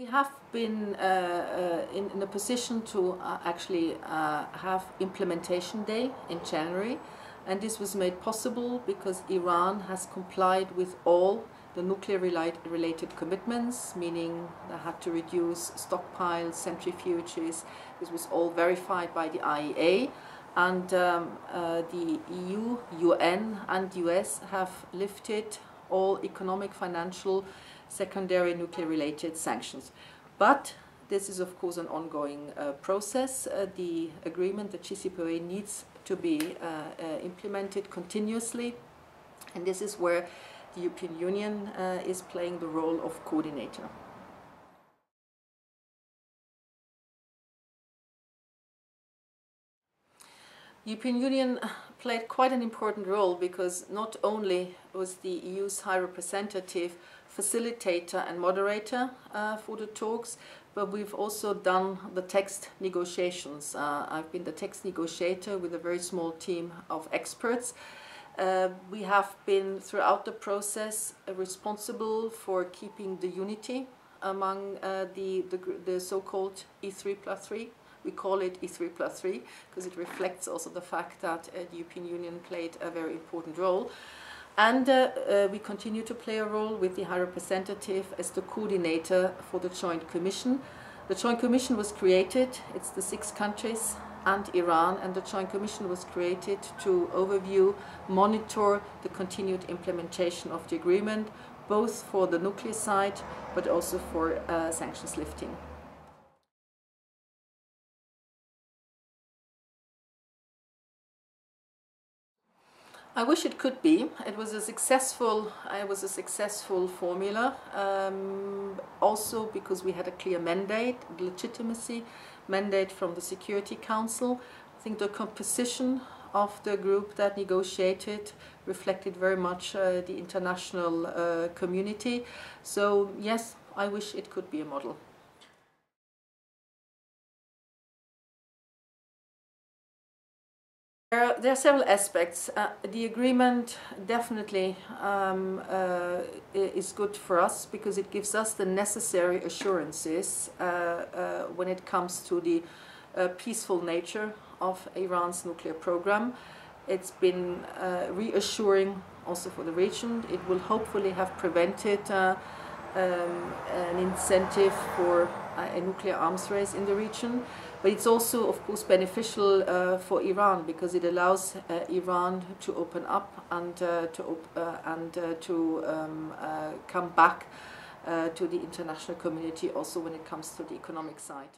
We have been uh, uh, in, in, a position to uh, actually uh, have implementation day in January and this was made possible because Iran has complied with all the nuclear related commitments, meaning they had to reduce stockpiles, centrifuges. This was all verified by the IAEA and um, uh, the EU, UN and US have lifted all economic, financial, secondary nuclear related sanctions. But this is of course an ongoing uh, process. Uh, the agreement, the JCPOA needs to be uh, uh, implemented continuously and this is where the European Union uh, is playing the role of coordinator. European Union played quite an important role because not only was the EU's High Representative facilitator and moderator uh, for the talks, but we've also done the text negotiations. Uh, I've been the text negotiator with a very small team of experts. Uh, we have been throughout the process responsible for keeping the unity among uh, the, the, the so-called E3 plus 3 we call it E3 plus 3 because it reflects also the fact that uh, the European Union played a very important role. And uh, uh, we continue to play a role with the High Representative as the coordinator for the Joint Commission. The Joint Commission was created, it's the six countries and Iran, and the Joint Commission was created to overview, monitor the continued implementation of the agreement, both for the nuclear side but also for uh, sanctions lifting. I wish it could be. It was a successful. It was a successful formula. Um, also because we had a clear mandate, legitimacy mandate from the Security Council. I think the composition of the group that negotiated reflected very much uh, the international uh, community. So yes, I wish it could be a model. There are, there are, several aspects. Uh, the agreement definitely um, uh, is good for us because it gives us the necessary assurances uh, uh when it comes to the uh, peaceful nature of Iran's nuclear program. It's been uh, reassuring also for the region. It will hopefully have prevented um, an incentive for a nuclear arms race in the region. But it's also, of course, beneficial uh, for Iran because it allows uh, Iran to open up and uh, to op uh, and uh, to um, uh, come back to the international community also when it comes to the economic side.